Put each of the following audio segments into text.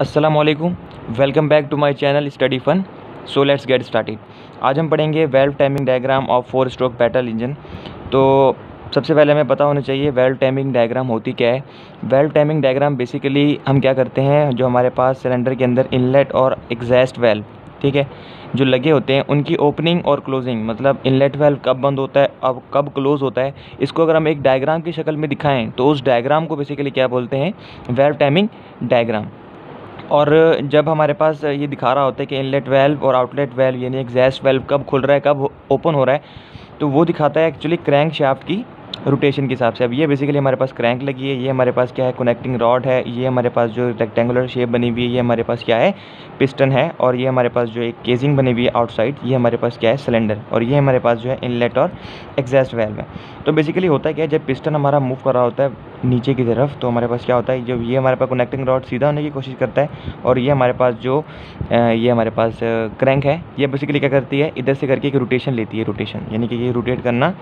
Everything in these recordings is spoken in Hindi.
अस्सलाम वालेकुम welcome back to my channel study fun so let's get started आज हम पढ़ेंगे valve timing diagram of four stroke petrol engine तो सबसे पहले हमें पता होना चाहिए वेल्व टाइमिंग डायग्राम होती क्या है? वेल्व टाइमिंग डायग्राम बेसिकली हम क्या करते हैं, जो हमारे पास सिलेंडर के अंदर इनलेट और एग्जैस्ट वेल्व ठीक है? जो लगे होते हैं, उनकी ओपनिंग और क्लोजिंग मतलब इनलेट वेल्व कब बंद होता है, अब कब क्लोज होता है, इसको अगर हम एक डायग्राम की शक्ल में दिखाएँ तो उस डायग्राम को बेसिकली क्या बोलते हैं? वेल्व टाइमिंग डायग्राम और जब हमारे पास ये दिखा रहा होता है कि इनलेट वेल्व और आउटलेट वेल्व यानी एग्जैस्ट वेल्व कब खुल रहा है, कब ओपन हो रहा है तो वो दिखाता है एक्चुअली क्रैंक शाफ्ट की रोटेशन के हिसाब से अब ये बेसिकली हमारे पास क्रैंक लगी है ये हमारे पास क्या है कनेक्टिंग रॉड है ये हमारे पास जो रेक्टेंगुलर शेप बनी हुई है ये हमारे पास क्या है पिस्टन है और ये हमारे पास जो एक केजिंग बनी हुई है आउटसाइड ये हमारे पास क्या है सिलेंडर और ये हमारे पास जो है इनलेट और एग्जैस्ट वेल्व है तो बेसिकली होता है क्या जब पिस्टन हमारा मूव कर रहा होता है नीचे की तरफ़ तो हमारे पास क्या होता है जब ये हमारे पास कनेक्टिंग रॉड सीधा होने की कोशिश करता है और ये हमारे पास जो ये हमारे पास क्रैंक है ये बेसिकली क्या करती है इधर से करके एक रोटेशन लेती है रोटेशन यानी कि ये रोटेट करना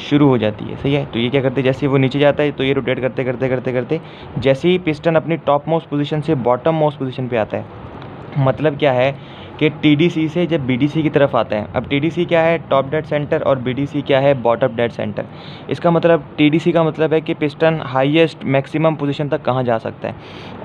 शुरू हो जाती है, सही है? तो ये क्या करते हैं? जैसे वो नीचे जाता है तो ये रोटेट करते करते करते करते, जैसे ही पिस्टन अपनी टॉप मोस्ट पोजीशन से बॉटम मोस्ट पोजीशन पे आता है मतलब क्या है कि टीडीसी से जब बीडीसी की तरफ़ आते हैं, अब टीडीसी क्या है? टॉप डेड सेंटर और बीडीसी क्या है? बॉटम डेड सेंटर इसका मतलब टीडीसी का मतलब है कि पिस्टन हाईएस्ट मैक्सिमम पोजीशन तक कहाँ जा सकता है?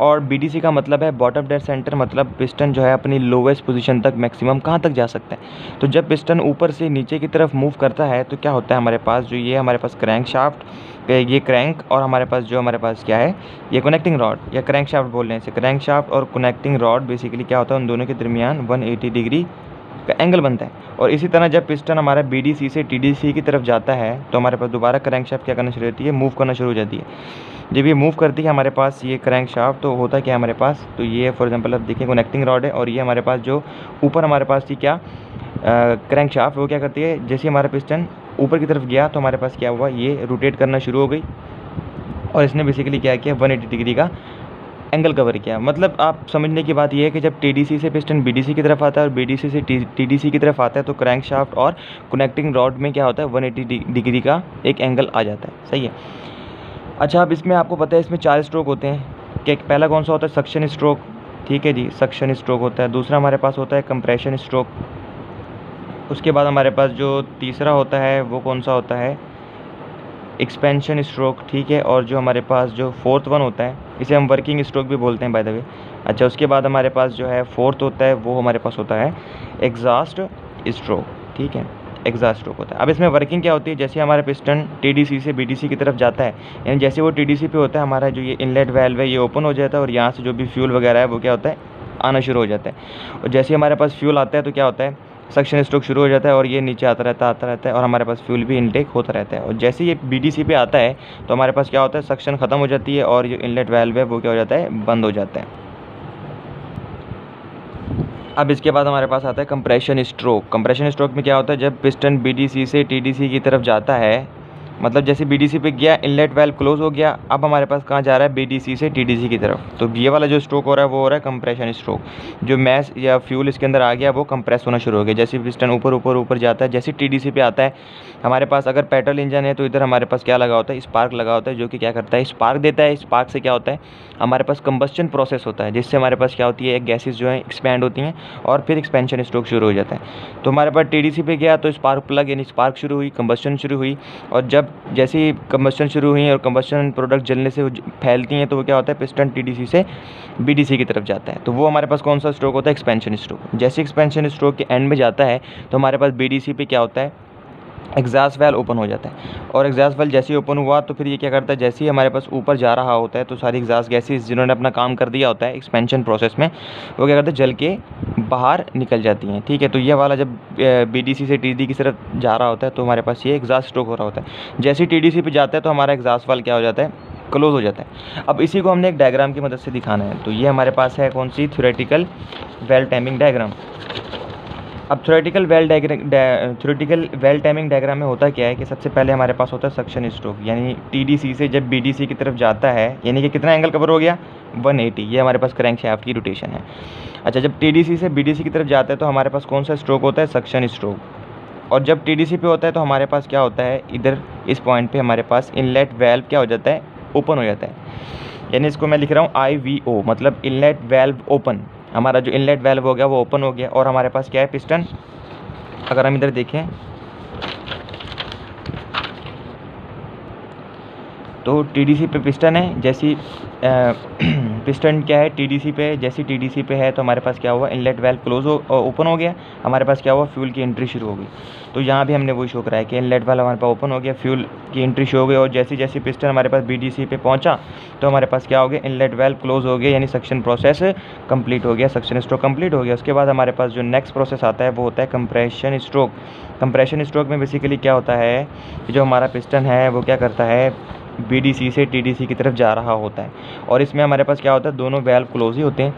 और बीडीसी का मतलब है बॉटम डेड सेंटर मतलब पिस्टन जो है अपनी लोवेस्ट पोजीशन तक मैक्सिमम कहाँ तक जा सकता है? तो जब पिस्टन ऊपर से नीचे की तरफ़ मूव करता है तो क्या होता है हमारे पास? जो ये हमारे पास क्रैंक शाफ्ट ये क्रैंक और हमारे पास जो हमारे पास क्या है, ये कनेक्टिंग रॉड या क्रैंक शाफ्ट बोल रहे हैं इसे क्रैंक शाफ्ट और कनेक्टिंग रॉड बेसिकली क्या होता है, उन दोनों के दरमियान 180 डिग्री का एंगल बनता है। और इसी तरह जब पिस्टन हमारा बीडीसी से टीडीसी की तरफ़ जाता है तो हमारे पास दोबारा क्रैंक शाफ्ट क्या करना शुरू होती है मूव करना शुरू हो जाती है। जब ये मूव करती है हमारे पास ये क्रैंक शाफ्ट तो होता क्या हमारे पास तो ये फॉर एग्जांपल अब देखिए कनेक्टिंग रॉड है और ये हमारे पास जो ऊपर हमारे पास थी क्या क्रैंक शाफ्ट वो क्या करती है, जैसे हमारा पिस्टन ऊपर की तरफ़ गया तो हमारे पास क्या हुआ, ये रोटेट करना शुरू हो गई। और इसने बेसिकली क्या किया 180 डिग्री का एंगल कवर किया। मतलब आप समझने की बात यह है कि जब टीडीसी से पिस्टन बीडीसी की तरफ़ आता है और बीडीसी से टीडीसी की तरफ़ आता है तो क्रैंक शाफ्ट और कनेक्टिंग रॉड में क्या होता है 180 डिग्री का एक एंगल आ जाता है। सही है? अच्छा अब इसमें आपको पता है, इसमें चार स्ट्रोक होते हैं। कि पहला कौन सा होता है? सक्शन स्ट्रोक ठीक है जी सक्शन स्ट्रोक होता है। दूसरा हमारे पास होता है कंप्रेशन स्ट्रोक उसके बाद हमारे पास जो तीसरा होता है, वो कौन सा होता है? एक्सपेंशन स्ट्रोक ठीक है? और जो हमारे पास जो फोर्थ वन होता है, इसे हम वर्किंग स्ट्रोक भी बोलते हैं बाय द वे अच्छा उसके बाद हमारे पास जो है फोर्थ होता है, वो हमारे पास होता है एग्जास्ट स्ट्रोक ठीक है? एग्जॉस्ट स्ट्रोक होता है। अब इसमें वर्किंग क्या होती है? जैसे हमारा पिस्टन टीडीसी से बीडीसी की तरफ़ जाता है, यानी जैसे वो टीडीसी पे होता है, हमारा जो ये इनलेट वेल्व है, ये ओपन हो जाता है, और यहाँ से जो भी फ्यूल वगैरह है, वो क्या होता है? आना शुरू हो जाता है। और जैसे हमारे पास फ्यूल आता है तो क्या होता है? सक्शन स्ट्रोक शुरू हो जाता है और ये नीचे आता रहता आता रहता है और हमारे पास फ्यूल भी इनटेक होता रहता है। और जैसे ये बीडीसी पे आता है तो हमारे पास क्या होता है, सक्शन ख़त्म हो जाती है और जो इनलेट वेल्व है, वो क्या हो जाता है, बंद हो जाता है। अब इसके बाद हमारे पास आता है कंप्रेशन स्ट्रोक कंप्रेशन स्ट्रोक में क्या होता है, जब पिस्टन बी से टीडीसी की तरफ़ जाता है मतलब जैसे बीडीसी पे गया इनलेट वेल्व क्लोज हो गया, अब हमारे पास कहाँ जा रहा है? बीडीसी से टीडीसी की तरफ़। तो ये वाला जो स्ट्रोक हो रहा है, वो हो रहा है कंप्रेशन स्ट्रोक जो मैस या फ्यूल इसके अंदर आ गया, वो कंप्रेस होना शुरू हो गया। जैसे पिस्टन ऊपर ऊपर ऊपर जाता है, जैसे टीडीसी पे आता है, हमारे पास अगर पेट्रोल इंजन है तो इधर हमारे पास क्या लगा होता है? स्पार्क लगा होता है, जो कि क्या करता है? स्पार्क देता है। स्पार्क से क्या होता है? हमारे पास कंबस्चन प्रोसेस होता है, जिससे हमारे पास क्या होती है? गैसेज जो है एक्सपैंड होती हैं, और फिर एक्सपेंशन स्ट्रोक शुरू हो जाता है। तो हमारे पास टीडीसी पे गया तो स्पार्क प्लग यानी स्पार्क शुरू हुई कंबस्चन शुरू हुई, और जब जैसे ही कम्बस्टन शुरू हुई और कम्बस्टन प्रोडक्ट जलने से फैलती हैं तो वो क्या होता है पिस्टन टीडीसी से बीडीसी की तरफ़ जाता है। तो वो हमारे पास कौन सा स्ट्रोक होता है? एक्सपेंशन स्ट्रोक जैसे एक्सपेंशन स्ट्रोक के एंड में जाता है तो हमारे पास बीडीसी पे क्या होता है? एग्जास्ट वेल ओपन हो जाता है। और एग्जास्ट वेल जैसे ही ओपन हुआ तो फिर ये क्या करता है, जैसे ही हमारे पास ऊपर जा रहा होता है तो सारी एग्जास्ट गैसेज जिन्होंने अपना काम कर दिया होता है एक्सपेंशन प्रोसेस में, वो क्या करते हैं, जल के बाहर निकल जाती हैं। ठीक है तो ये वाला जब बी से टी की तरफ़ जा रहा होता है तो हमारे पास ये एग्जास्ट स्ट्रोक हो रहा होता है। जैसे ही टी पे जाता है तो हमारा एग्जास्ट वाल क्या हो जाता है क्लोज हो जाता है। अब इसी को हमने एक डायग्राम की मदद से दिखाना है। तो ये हमारे पास है कौन सी? थ्योरेटिकल वेल टाइमिंग डायग्राम अब theoretical valve theoretical valve timing diagram में होता क्या है कि सबसे पहले हमारे पास होता है सक्शन स्ट्रोक यानी टीडीसी से जब बीडीसी की तरफ़ जाता है, यानी कि कितना एंगल कवर हो गया? 180 ये हमारे पास क्रैंक शाफ्ट की रोटेशन है। अच्छा जब टीडीसी से बीडीसी की तरफ़ जाता है तो हमारे पास कौन सा स्ट्रोक होता है? सक्शन स्ट्रोक और जब टीडीसी पे होता है तो हमारे पास क्या होता है? इधर, इस पॉइंट पे हमारे पास इनलेट वेल्व क्या हो जाता है? ओपन हो जाता है। यानी इसको मैं लिख रहा हूँ आई वी ओ मतलब इनलेट वेल्व ओपन हमारा जो इनलेट वेल्व हो गया, वो ओपन हो गया और हमारे पास क्या है? पिस्टन अगर हम इधर देखें तो टीडीसी पे पिस्टन है, जैसी पिस्टन क्या है? टीडीसी पे जैसी टीडीसी पे है तो हमारे पास क्या हुआ? इनलेट वेल क्लोज हो ओपन हो गया। हमारे पास क्या हुआ? फ्यूल की एंट्री शुरू हो गई। तो यहाँ भी हमने वही शो कराया कि इनलेट वेल हमारे पास ओपन हो गया फ्यूल की एंट्री शुरू हो गई और जैसी जैसी पिस्टन हमारे पास बीडीसी पे पहुँचा तो हमारे पास क्या हो गया? इनलेट वेल क्लोज हो गया, यानी सक्शन प्रोसेस कंप्लीट हो गया सक्शन स्ट्रोक कंप्लीट हो गया। उसके बाद हमारे पास जो नेक्स्ट प्रोसेस आता है, वो होता है कंप्रेशन स्ट्रोक कंप्रेशन स्ट्रोक में बेसिकली क्या होता है? कि जो हमारा पिस्टन है, वो क्या करता है? बीडीसी से टीडीसी की तरफ़ जा रहा होता है। और इसमें हमारे पास क्या होता है? दोनों वेल क्लोज ही होते हैं।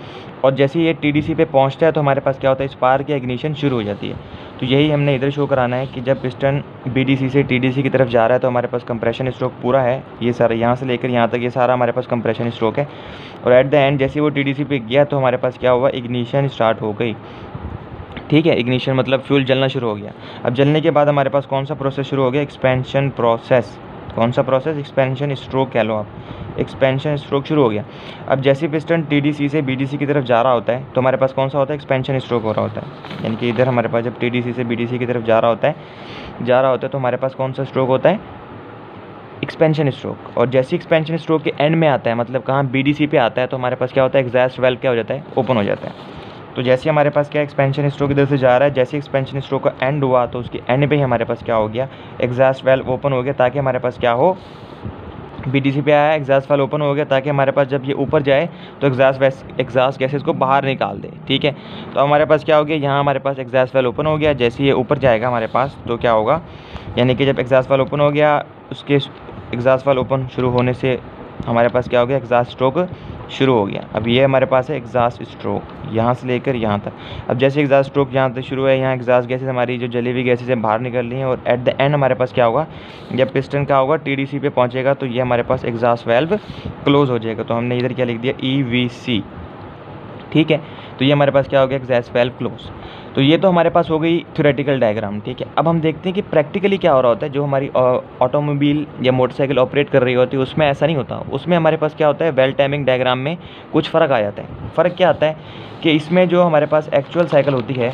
और जैसे ही ये टीडीसी पे पहुँचता है तो हमारे पास क्या होता है? स्पार्क की इग्निशन शुरू हो जाती है। तो यही हमने इधर शो कराना है कि जब पिस्टन बीडीसी से टीडीसी की तरफ़ जा रहा है तो हमारे पास कंप्रेशन स्ट्रोक पूरा है। ये सारा यहाँ से लेकर यहाँ तक ये सारा हमारे पास कंप्रेशन स्ट्रोक है। और एट द एंड जैसे वो टीडीसी पे गया तो हमारे पास क्या हुआ? इग्निशन स्टार्ट हो गई। ठीक है? इग्निशन मतलब फ्यूल जलना शुरू हो गया। अब जलने के बाद हमारे पास कौन सा प्रोसेस शुरू हो गया? एक्सपेंशन प्रोसेस कौन सा प्रोसेस एक्सपेंशन स्ट्रोक कह लो आप। एक्सपेंशन स्ट्रोक शुरू हो गया। अब जैसे पिस्टन टीडीसी से बीडीसी की तरफ़ जा रहा होता है तो हमारे पास कौन सा होता है? एक्सपेंशन स्ट्रोक हो रहा होता है। यानी कि इधर हमारे पास जब टीडीसी से बीडीसी की तरफ़ जा रहा होता है, जा रहा होता है तो हमारे पास कौन सा स्ट्रोक होता है? एक्सपेंशन स्ट्रोक और जैसे एक्सपेंशन स्ट्रोक के एंड में आता है मतलब कहाँ बी पे आता है तो हमारे पास क्या होता है? एग्जैस्ट वेल क्या हो जाता है? ओपन हो जाता है। तो जैसे हमारे पास क्या एक्सपेंशन स्ट्रोक इधर से जा रहा है, जैसे एक्सपेंशन स्ट्रोक का एंड हुआ तो उसके एंड पे ही हमारे पास क्या हो गया? एग्जास्ट वेल ओपन हो गया ताकि हमारे पास क्या हो? बी टी सी पे आया एग्जास्ट वेल ओपन हो गया ताकि हमारे पास जब ये ऊपर जाए तो एग्जास्ट वैस एग्जास्ट गैसेज को बाहर निकाल दे, ठीक है? तो हमारे पास क्या हो गया? यहाँ हमारे पास एग्जास्ट वेल ओपन हो गया। जैसे ये ऊपर जाएगा हमारे पास तो क्या होगा? यानी कि जब एग्जास्ट वेल ओपन हो गया, उसके एग्जास्ट वेल ओपन शुरू होने से हमारे पास क्या हो गया? एग्जास्ट स्ट्रोक शुरू हो गया। अब ये हमारे पास है एग्जास्ट स्ट्रोक यहाँ से लेकर यहाँ तक। अब जैसे एग्जास्ट स्ट्रोक यहाँ तक शुरू है, यहाँ एग्जास्ट गैसेज हमारी जो जली हुई गैसेज बाहर निकल रही हैं और एट द एंड हमारे पास क्या होगा? जब पिस्टन का होगा टी डी सी पे पहुँचेगा तो ये हमारे पास एग्जास्ट वेल्व क्लोज हो जाएगा। तो हमने इधर क्या लिख दिया? ई वी सी ठीक है? तो ये हमारे पास क्या हो गया? एग्जैस्ट वेल्व क्लोज तो ये तो हमारे पास हो गई थ्योरेटिकल डायग्राम ठीक है? अब हम देखते हैं कि प्रैक्टिकली क्या हो रहा होता है, जो हमारी ऑटोमोबाइल या मोटरसाइकिल ऑपरेट कर रही होती है, उसमें ऐसा नहीं होता। उसमें हमारे पास क्या होता है? वेल टाइमिंग डायग्राम में कुछ फ़र्क आ जाता है। फ़र्क क्या आता है कि इसमें जो हमारे पास एक्चुअल साइकिल होती है,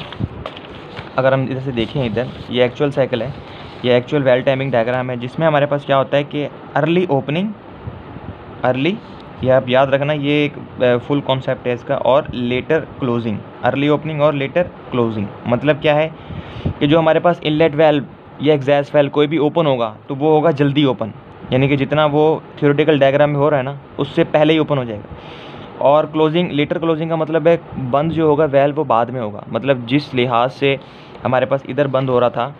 अगर हम इधर से देखें इधर, ये एक्चुअल साइकिल है, ये एक्चुअल वेल टाइमिंग डायग्राम है, जिसमें हमारे पास क्या होता है कि अर्ली ओपनिंग अर्ली ये आप याद रखना, ये एक फुल कॉन्सेप्ट है इसका और लेटर क्लोजिंग अर्ली ओपनिंग और लेटर क्लोजिंग मतलब क्या है कि जो हमारे पास इनलेट वेल्व या एग्जैस वेल्व कोई भी ओपन होगा तो वो होगा जल्दी ओपन यानी कि जितना वो थियोरेटिकल डायग्राम में हो रहा है ना, उससे पहले ही ओपन हो जाएगा. और क्लोजिंग लेटर क्लोजिंग का मतलब है बंद जो होगा वेल्व वो बाद में होगा. मतलब जिस लिहाज से हमारे पास इधर बंद हो रहा था,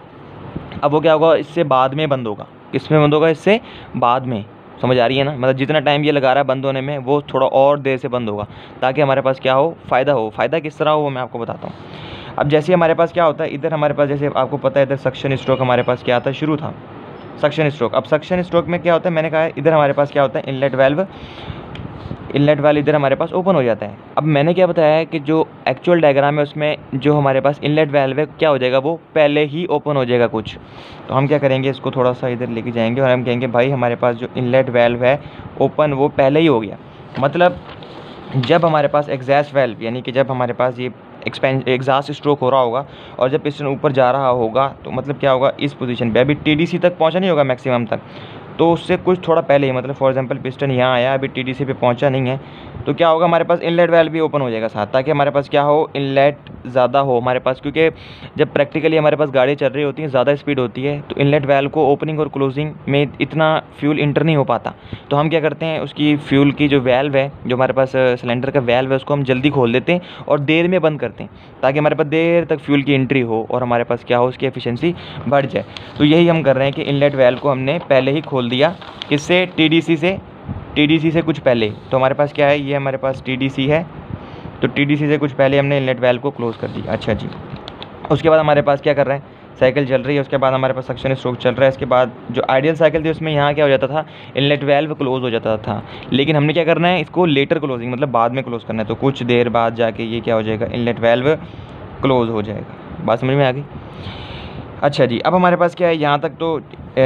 अब वो क्या होगा, इससे बाद में बंद होगा. किसमें बंद होगा, इससे बाद में. समझ आ रही है ना? मतलब जितना टाइम ये लगा रहा है बंद होने में, वो थोड़ा और देर से बंद होगा, ताकि हमारे पास क्या हो? फ़ायदा हो। फ़ायदा किस तरह हो, वो मैं आपको बताता हूँ। अब जैसे हमारे पास क्या होता है, इधर हमारे पास, जैसे आपको पता है, इधर सक्शन स्ट्रोक हमारे पास क्या था? शुरू था। सक्शन स्ट्रोक अब सक्शन स्ट्रोक में क्या होता है? मैंने कहा इधर हमारे पास क्या होता है? इनलेट वेल्व इनलेट वाल इधर हमारे पास ओपन हो जाता है। अब मैंने क्या बताया है कि जो एक्चुअल डायग्राम है, उसमें जो हमारे पास इनलेट वेल्व है, क्या हो जाएगा? वो पहले ही ओपन हो जाएगा कुछ। तो हम क्या करेंगे? इसको थोड़ा सा इधर लेके जाएँगे और हम कहेंगे, भाई, हमारे पास जो इनलेट वेल्व है ओपन वो पहले ही हो गया। मतलब जब हमारे पास एग्जैस वेल्व यानी कि जब हमारे पास ये एक्सपें एग्जास्ट स्ट्रोक हो रहा होगा और जब पिस्टन ऊपर जा रहा होगा तो मतलब क्या होगा? इस पोजीशन पे। अभी टीडीसी तक पहुँचा नहीं होगा मैक्सिमम तक। तो उससे कुछ थोड़ा पहले ही मतलब फॉर एग्जांपल पिस्टन यहाँ आया, अभी टीडीसी पे पहुँचा नहीं है तो क्या होगा, हमारे पास इनलेट वेल भी ओपन हो जाएगा साथ, ताकि हमारे पास क्या हो इनलेट ज़्यादा हो। हमारे पास क्योंकि जब प्रैक्टिकली हमारे पास गाड़ी चल रही होती है, ज़्यादा स्पीड होती है तो इनलेट वेल को ओपनिंग और क्लोजिंग में इतना फ्यूल इंटर नहीं हो पाता। तो हम क्या करते हैं, उसकी फ्यूल की जो वेल्व है, जो हमारे पास सिलेंडर का वेल्व है, उसको हम जल्दी खोल देते हैं और देर में बंद करते हैं, ताकि हमारे पास देर तक फ्यूल की एंट्री हो और हमारे पास क्या हो, उसकी एफिशिएंसी बढ़ जाए। तो यही हम कर रहे हैं कि इनलेट वेल को हमने पहले ही खोल दिया, किससे? टी से। TDC से कुछ पहले। तो हमारे पास क्या है? ये हमारे पास TDC है। तो TDC से कुछ पहले हमने इनलेट वेल को क्लोज़ कर दिया अच्छा जी। उसके बाद हमारे पास क्या कर रहे हैं? साइकिल चल रही है। उसके बाद हमारे पास सक्शन स्ट्रोक चल रहा है। इसके बाद जो आइडियल साइकिल थी, उसमें यहाँ क्या हो जाता था? इनलेट वेल्व क्लोज हो जाता था। लेकिन हमने क्या करना है? इसको लेटर क्लोजिंग मतलब बाद में क्लोज करना है। तो कुछ देर बाद जाके ये क्या हो जाएगा? इनलेट वेल्व क्लोज हो जाएगा। बात समझ में आ गई? अच्छा जी, अब हमारे पास क्या है, यहाँ तक तो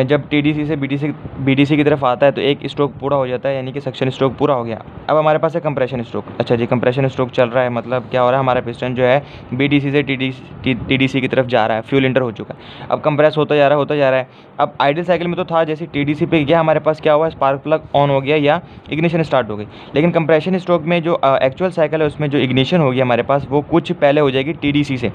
जब टीडीसी से बीडीसी बीडीसी की तरफ़ आता है तो एक स्ट्रोक पूरा हो जाता है, यानी कि सक्शन स्ट्रोक पूरा हो गया। अब हमारे पास है कंप्रेशन स्ट्रोक अच्छा जी कंप्रेशन स्ट्रोक चल रहा है मतलब क्या हो रहा है, हमारा पिस्टन जो है बीडीसी से टीडीसी की तरफ़ जा रहा है फ्यूल इंटर हो चुका है। अब कंप्रेस होता जा रहा होता जा रहा है। अब आइडियल साइकिल में तो था, जैसे टी पे गया, हमारे पास क्या हुआ स्पार्क प्लग ऑन हो गया या इग्निशन स्टार्ट हो गई। लेकिन कंप्रेशन स्ट्रोक में जो एक्चुअल साइकिल है, उसमें जो इग्निशन होगी हमारे पास, वो कुछ पहले हो जाएगी टीडीसी से।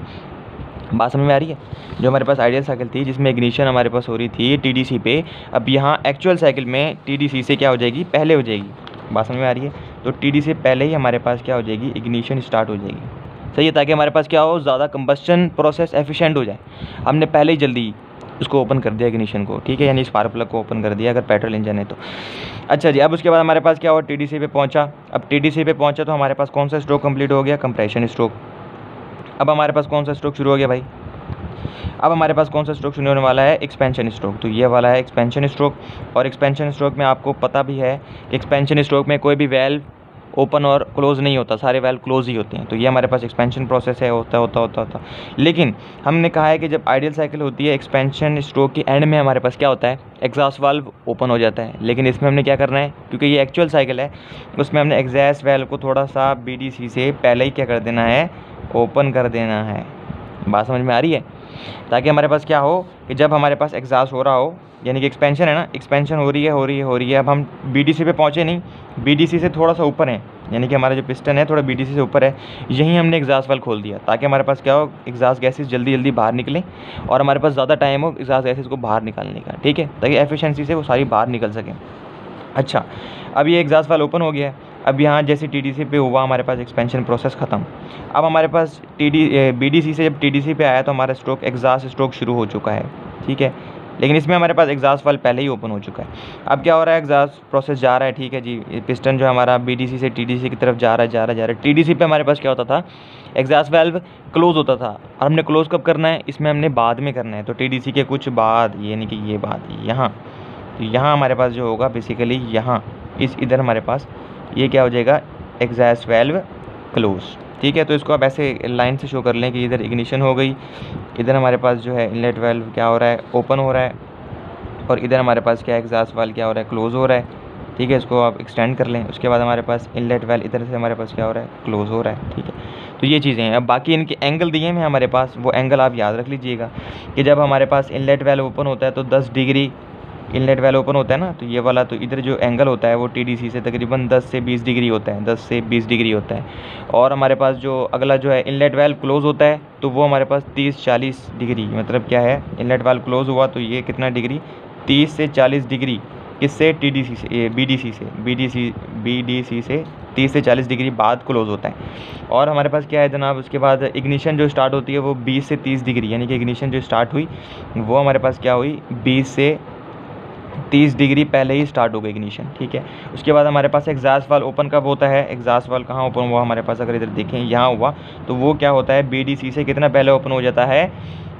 बात समझ में आ रही है? जो हमारे पास आइडियल साइकिल थी, जिसमें इग्निशन हमारे पास हो रही थी टीडीसी पे, अब यहाँ एक्चुअल साइकिल में टीडीसी से क्या हो जाएगी? पहले हो जाएगी। बात समझ में आ रही है? तो टी से पहले ही हमारे पास क्या हो जाएगी? इग्निशन स्टार्ट हो जाएगी। सही है, ताकि हमारे पास क्या हो, ज़्यादा कम्बस्टन प्रोसेस एफिशिएंट हो जाए। हमने पहले ही जल्दी उसको ओपन कर दिया इग्निशन को, ठीक है? यानी स्पार्क प्लग को ओपन कर दिया, अगर पेट्रोल इंजन है तो। अच्छा जी, अब उसके बाद हमारे पास क्या हुआ? टी डी सी पे पहुँचा। अब टी डी सी पे पहुँचा तो हमारे पास कौन सा स्ट्रोक कंप्लीट हो गया? कंप्रेशन स्ट्रोक अब हमारे पास कौन सा स्ट्रोक शुरू हो गया भाई? अब हमारे पास कौन सा स्ट्रोक शुरू होने वाला है? एक्सपेंशन स्ट्रोक तो ये वाला है एक्सपेंशन स्ट्रोक और एक्सपेंशन स्ट्रोक में आपको पता भी है कि एक्सपेंशन स्ट्रोक में कोई भी वेल्व ओपन और क्लोज़ नहीं होता। सारे वेल्व क्लोज ही होते हैं। तो ये हमारे पास एक्सपेंशन प्रोसेस है। होता होता होता होता। लेकिन हमने कहा है कि जब आइडियल साइकिल होती है एक्सपेंशन स्ट्रोक के एंड में हमारे पास क्या होता है? एग्जॉस्ट वाल्व ओपन हो जाता है। लेकिन इसमें हमने क्या करना है? क्योंकि ये एक्चुअल साइकिल है, उसमें हमने एग्जैस वेल्व को थोड़ा सा बीडीसी से पहले ही क्या कर देना है? ओपन कर देना है। बात समझ में आ रही है? ताकि हमारे पास क्या हो कि जब हमारे पास एग्जॉस्ट हो रहा हो, यानी कि एक्सपेंशन है ना एक्सपेंशन हो रही है, हो रही है, हो रही है। अब हम बीडीसी पे पहुँचे नहीं बी डी सी से थोड़ा सा ऊपर है, यानी कि हमारा जो पिस्टन है थोड़ा बी से ऊपर है। यहीं हमने एग्जॉस्ट वाल खोल दिया, ताकि हमारे पास क्या हो एग्जॉस्ट गैसेस जल्दी जल्दी बाहर निकलें और हमारे पास ज़्यादा टाइम हो एग्जॉस्ट गैसेस को बाहर निकालने का, ठीक है? ताकि एफिशिएंसी से वो सारी बाहर निकल सकें। अच्छा अब ये एग्जॉस्ट वाल ओपन हो गया है। अब यहाँ जैसे टी डी सी पे हुआ, हमारे पास एक्सपेंशन प्रोसेस ख़त्म। अब हमारे पास T D B D C से जब टी डी सी पे आया तो हमारा स्ट्रोक एग्जास्ट स्ट्रोक शुरू हो चुका है, ठीक है? लेकिन इसमें हमारे पास एग्जास्ट वाल पहले ही ओपन हो चुका है। अब क्या हो रहा है? एग्जास्ट प्रोसेस जा रहा है, ठीक है जी? पिस्टन जो हमारा बीडीसी से टीडीसी की तरफ़ जा रहा है, जा रहा है, जा रहा है। टी पे हमारे पास क्या होता था? एग्जास्ट वेल्व क्लोज होता था। और हमने क्लोज कब करना है? इसमें हमने बाद में करना है। तो टीडीसी के कुछ बाद यानी कि ये बात यहाँ। तो यहाँ हमारे पास जो होगा बेसिकली यहाँ। इस, इधर हमारे पास ये क्या हो जाएगा? एग्जैस वेल्व क्लोज ठीक है तो इसको आप ऐसे लाइन से शो कर लें कि इधर इग्निशन हो गई, इधर हमारे पास जो है इनलेट वेल्व क्या हो रहा है? ओपन हो रहा है और इधर हमारे पास क्या एग्जास वाल क्या हो रहा है? क्लोज़ हो रहा है। ठीक है, इसको आप एक्सटेंड कर लें, उसके बाद हमारे पास इनलेट वेल इधर से हमारे पास क्या हो रहा है? क्लोज़ हो रहा है। ठीक है तो ये चीज़ें हैं। अब बाकी इनके एंगल दिए हैं हमारे पास, वो एंगल आप याद रख लीजिएगा कि जब हमारे पास इनलेट वेल ओपन होता है तो 10 डिग्री इनलेट वेल ओपन होता है ना तो ये वाला तो इधर जो एंगल होता है वो टीडीसी से तकरीबन 10 से 20 डिग्री होता है 10 से 20 डिग्री होता है। और हमारे पास जो अगला जो है इनलेट वेल क्लोज़ होता है तो वो हमारे पास 30-40 डिग्री मतलब क्या है इनलेट वेल क्लोज़ हुआ तो ये कितना डिग्री 30 से 40 डिग्री, किससे टी डी सी से बी डी सी से B D C B D C से 30 से 40 डिग्री बाद क्लोज़ होता है। और हमारे पास क्या है जनाब, उसके बाद इग्निशन जो स्टार्ट होती है वो 20 से 30 डिग्री, यानी कि इग्निशन जो स्टार्ट हुई, वो हमारे पास क्या हुई 20 से तीस डिग्री पहले ही स्टार्ट हो गई इग्निशन ठीक है? उसके बाद हमारे पास एग्जास वाल ओपन कब होता है? एग्जास वाल कहाँ ओपन हुआ हमारे पास? अगर इधर देखें, यहाँ हुआ तो वो क्या होता है? बीडीसी से कितना पहले ओपन हो जाता है?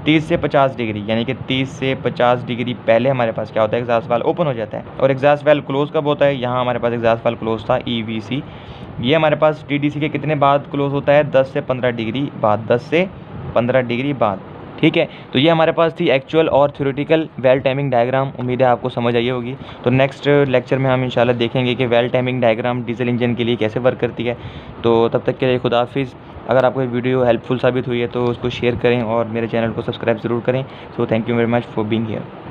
तीस से पचास डिग्री, यानी कि तीस से पचास डिग्री पहले हमारे पास क्या होता है? एग्जास वाल ओपन हो जाता है। और एग्जास वाल क्लोज कब होता है? यहाँ हमारे पास एग्जास वाल क्लोज था ई e ये हमारे पास टीडीसी के कितने बाद क्लोज होता है? दस से पंद्रह डिग्री बाद, दस से पंद्रह डिग्री बाद। ठीक है? तो ये हमारे पास थी एक्चुअल और थ्योरेटिकल वेल टाइमिंग डायग्राम उम्मीद है आपको समझ आई होगी। तो नेक्स्ट लेक्चर में हम इंशाल्लाह देखेंगे कि valve timing diagram diesel engine के लिए कैसे वर्क करती है। तो तब तक के लिए खुदाफिज़ अगर आपको वीडियो हेल्पफुल साबित हुई है तो उसको शेयर करें और मेरे चैनल को सब्सक्राइब ज़रूर करें। So thank you very much for being here